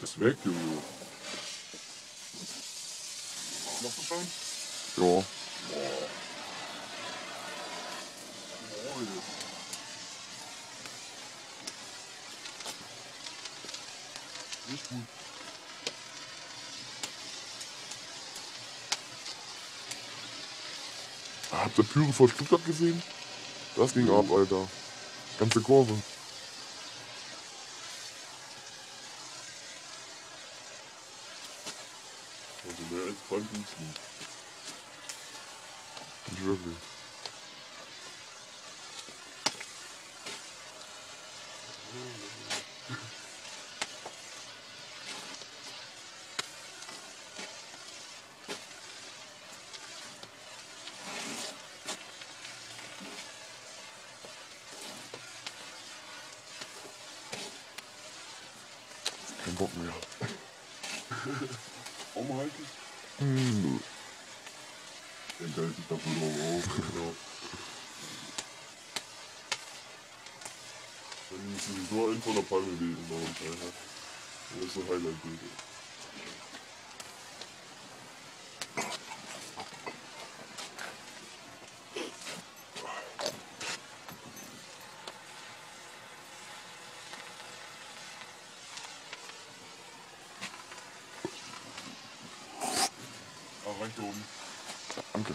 das weg, Junge. Machst du schon? Ja. Nicht gut. Habt ihr Pyre vor Stuttgart gesehen? Das ging ab, Alter. Ganze Kurve. Also mehr als beim Duschen. Nicht wirklich. Kein Bock mehr. Warum halten? Hm, Der geilt sich dafür drauf auf. Genau. Wenn ich sowieso einen von der Palme legen, bei uns, Alter. Das ist so Highlight-Bild. Danke.